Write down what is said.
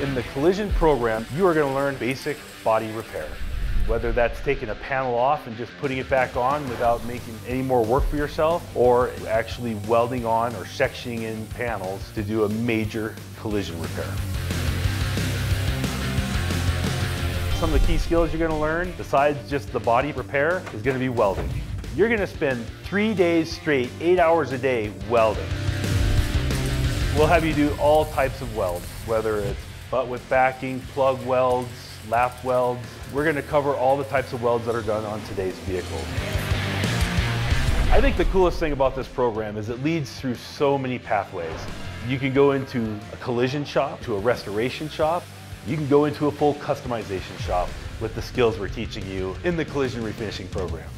In the collision program, you are going to learn basic body repair. Whether that's taking a panel off and just putting it back on without making any more work for yourself, or actually welding on or sectioning in panels to do a major collision repair. Some of the key skills you're going to learn, besides just the body repair, is going to be welding. You're going to spend three days straight, eight hours a day welding. We'll have you do all types of welds, whether it's butt with backing, plug welds, lap welds. We're going to cover all the types of welds that are done on today's vehicle. I think the coolest thing about this program is it leads through so many pathways. You can go into a collision shop, to a restoration shop. You can go into a full customization shop with the skills we're teaching you in the collision refinishing program.